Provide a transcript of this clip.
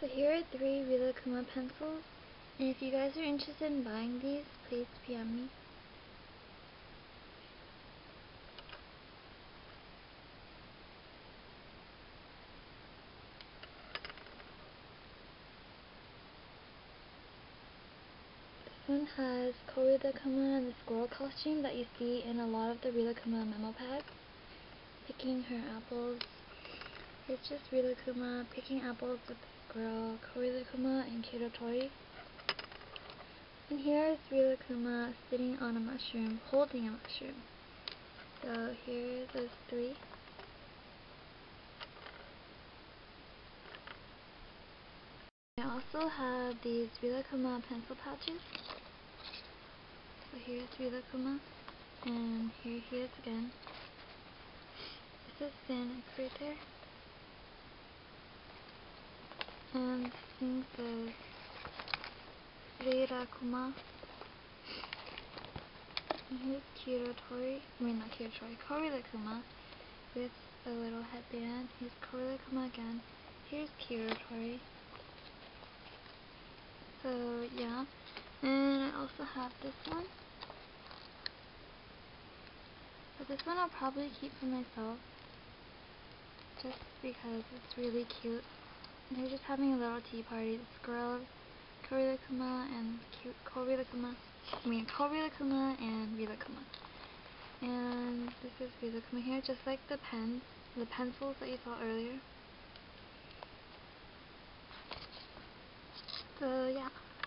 So here are three Rilakkuma pencils. And if you guys are interested in buying these, please PM me. This one has Korilakkuma and the squirrel costume that you see in a lot of the Rilakkuma memo packs. Picking her apples. It's just Rilakkuma picking apples with the squirrel, Korilakkuma and Kiiroitori. And here is Rilakkuma sitting on a mushroom, holding a mushroom. So here are those three. I also have these Rilakkuma pencil pouches. So here's Rilakkuma, and here he is again. This is San-X right there. And this thing says Rilakkuma. And here's Kiiroitori, I mean not Kira Kiiroitori, Korilakkuma with a little headband. Here's Korilakkuma again. Here's Kira Kiiroitori. So yeah, and I also have this one. But this one I'll probably keep for myself, just because it's really cute. They're just having a little tea party. The squirrel, Korilakkuma, and cute Korilakkuma. I mean Korilakkuma and Rilakkuma. And this is Rilakkuma here, just like the pens, the pencils that you saw earlier. So yeah.